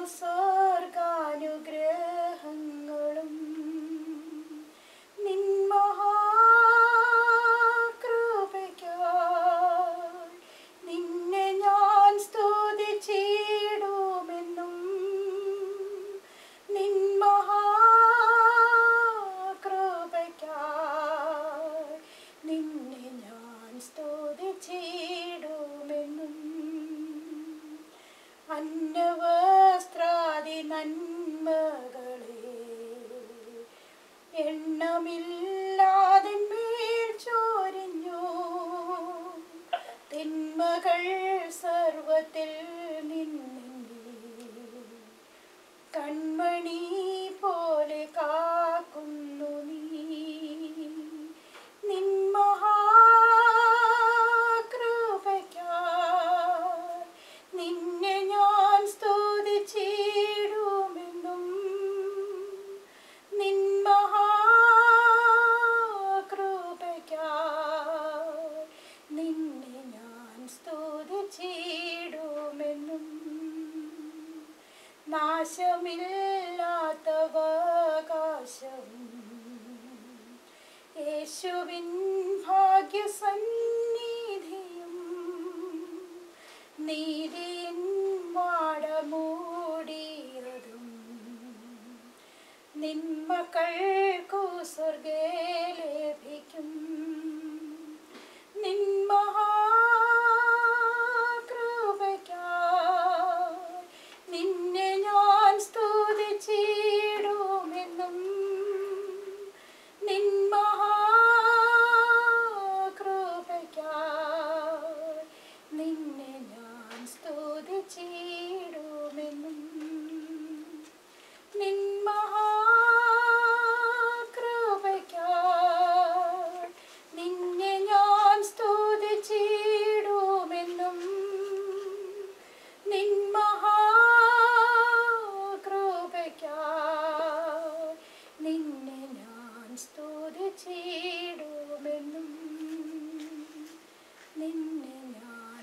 do sol. നാശമില്ലാത്തവകാശം യേശുവിൻ ഭാഗ്യസന്നിധിയും നീതിയിൻ മാടമൂടിയതും നിന്മക്കൾക്കു സ്വർഗേ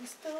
Cristo